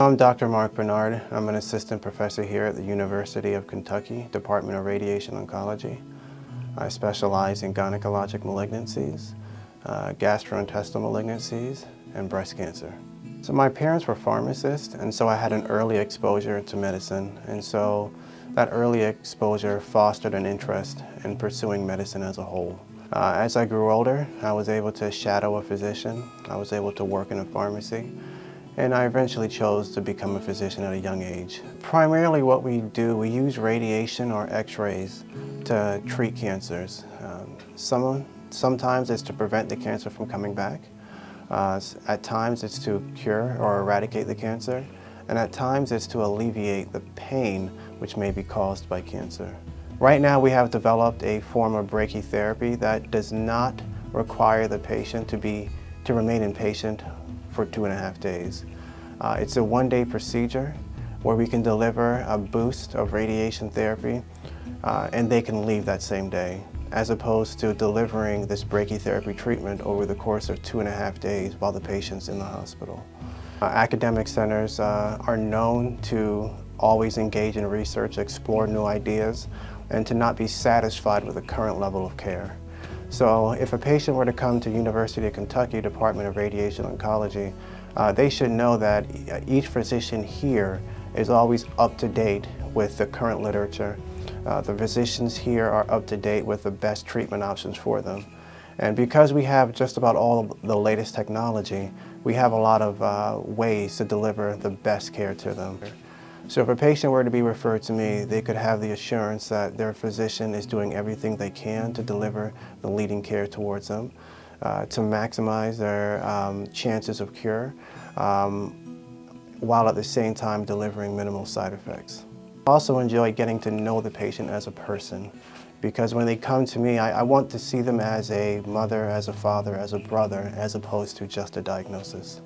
I'm Dr. Mark Bernard. I'm an assistant professor here at the University of Kentucky, Department of Radiation Oncology. I specialize in gynecologic malignancies, uh, gastrointestinal malignancies, and breast cancer. So my parents were pharmacists, and so I had an early exposure to medicine, and so that early exposure fostered an interest in pursuing medicine as a whole. Uh, as I grew older, I was able to shadow a physician. I was able to work in a pharmacy. And I eventually chose to become a physician at a young age. Primarily what we do, we use radiation or x-rays to treat cancers. Um, some, sometimes it's to prevent the cancer from coming back. Uh, at times it's to cure or eradicate the cancer. And at times it's to alleviate the pain which may be caused by cancer. Right now we have developed a form of brachytherapy that does not require the patient to, be, to remain inpatient for two and a half days. Uh, it's a one-day procedure where we can deliver a boost of radiation therapy uh, and they can leave that same day as opposed to delivering this brachytherapy treatment over the course of two and a half days while the patient's in the hospital. Uh, academic centers uh, are known to always engage in research, explore new ideas, and to not be satisfied with the current level of care. So if a patient were to come to University of Kentucky Department of Radiation Oncology, uh, they should know that each physician here is always up to date with the current literature. Uh, the physicians here are up to date with the best treatment options for them. And because we have just about all the latest technology, we have a lot of uh, ways to deliver the best care to them. So if a patient were to be referred to me, they could have the assurance that their physician is doing everything they can to deliver the leading care towards them, uh, to maximize their um, chances of cure, um, while at the same time delivering minimal side effects. I also enjoy getting to know the patient as a person because when they come to me, I, I, want to see them as a mother, as a father, as a brother, as opposed to just a diagnosis.